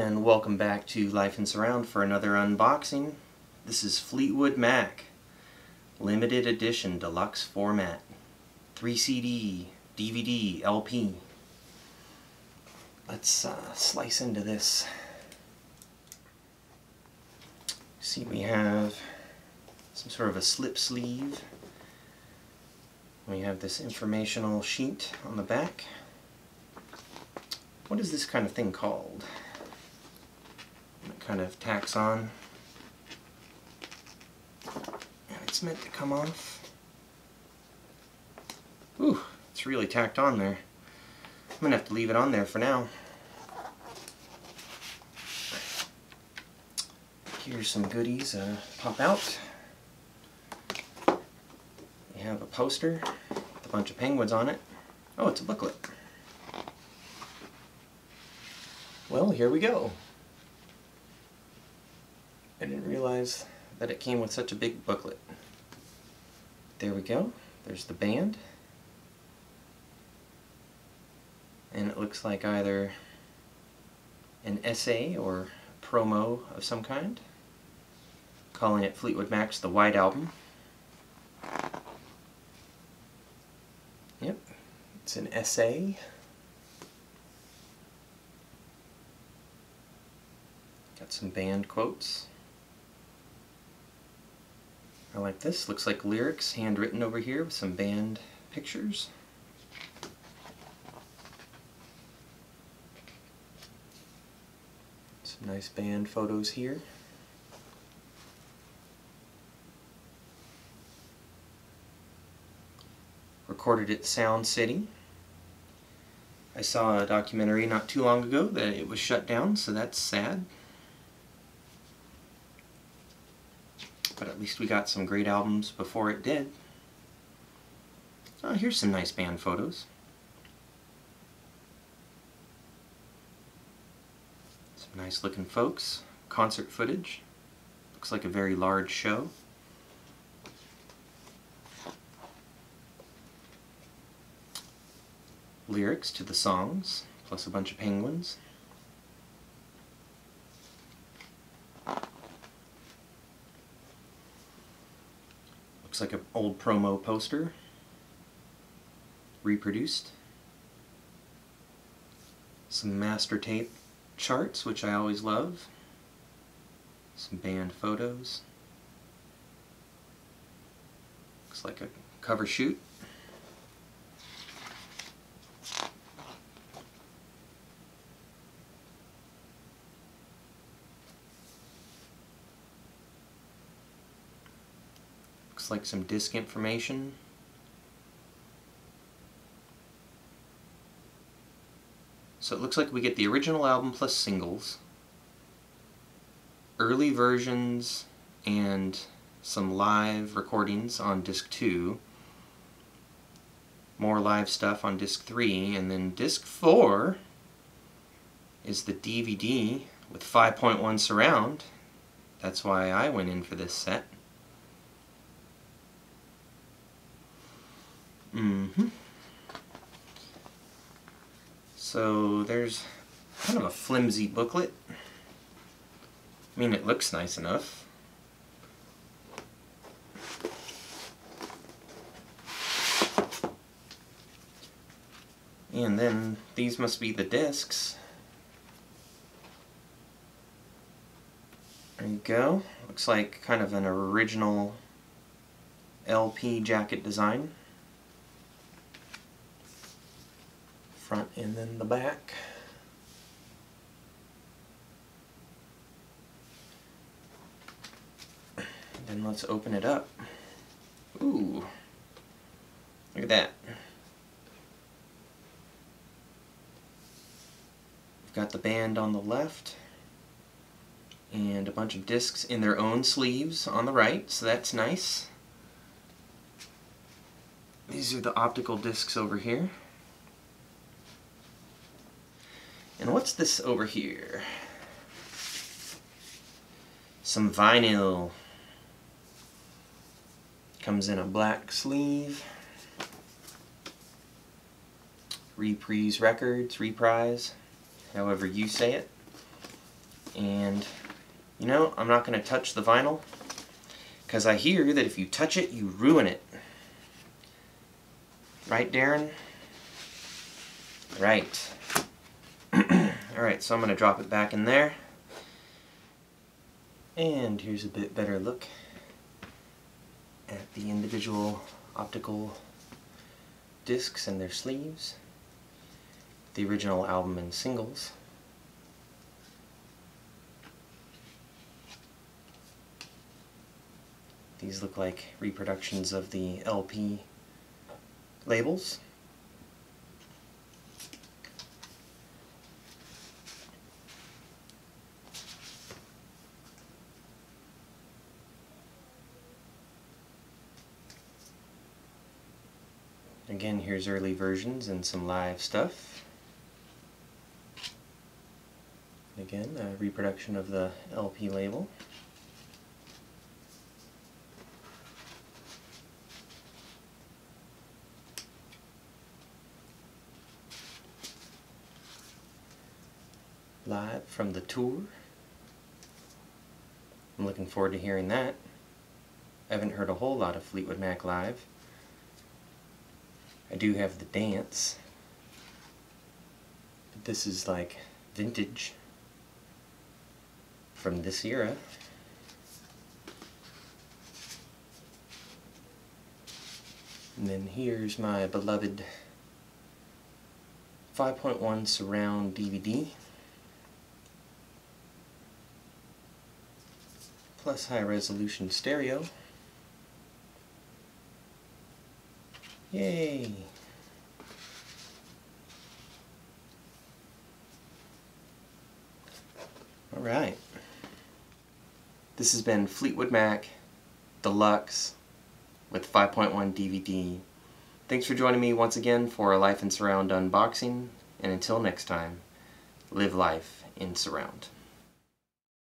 And welcome back to Life in Surround for another unboxing. This is Fleetwood Mac, limited edition deluxe format, 3 CD, DVD, LP. Let's uh, slice into this. See, we have some sort of a slip sleeve. We have this informational sheet on the back. What is this kind of thing called? Kind of tacks on. And it's meant to come off. Ooh, it's really tacked on there. I'm going to have to leave it on there for now. Here's some goodies uh, pop out. We have a poster with a bunch of penguins on it. Oh, it's a booklet. Well, here we go. I didn't realize that it came with such a big booklet. There we go. There's the band. And it looks like either an essay or promo of some kind. Calling it Fleetwood Mac's The White Album. Yep, it's an essay. Got some band quotes. I like this. Looks like lyrics handwritten over here with some band pictures. Some nice band photos here. Recorded at Sound City. I saw a documentary not too long ago that it was shut down, so that's sad. But at least we got some great albums before it did. Oh, here's some nice band photos. Some nice looking folks. Concert footage. Looks like a very large show. Lyrics to the songs, plus a bunch of penguins. Looks like an old promo poster. Reproduced. Some master tape charts, which I always love. Some band photos. Looks like a cover shoot. Looks like some disc information. So it looks like we get the original album plus singles, early versions, and some live recordings on disc 2, more live stuff on disc 3, and then disc 4 is the DVD with 5.1 surround. That's why I went in for this set. Mm-hmm. So there's kind of a flimsy booklet. I mean, it looks nice enough. And then these must be the discs. There you go. Looks like kind of an original LP jacket design. Front and then the back. Then let's open it up. Ooh, look at that. We've got the band on the left and a bunch of discs in their own sleeves on the right, so that's nice. These are the optical discs over here. And what's this over here? Some vinyl. Comes in a black sleeve. Reprise Records, Reprise, however you say it. And, you know, I'm not going to touch the vinyl because I hear that if you touch it, you ruin it. Right, Darren? Right. Alright, so I'm going to drop it back in there. And here's a bit better look at the individual optical discs and their sleeves. The original album and singles. These look like reproductions of the LP labels. Again, here's early versions and some live stuff. Again, a reproduction of the LP label. Live from the tour. I'm looking forward to hearing that. I haven't heard a whole lot of Fleetwood Mac live. I do have the dance. But this is like vintage from this era. And then here's my beloved 5.1 surround DVD. Plus high resolution stereo. Yay! Alright. This has been Fleetwood Mac Deluxe with 5.1 DVD. Thanks for joining me once again for a Life in Surround unboxing, and until next time, live life in surround.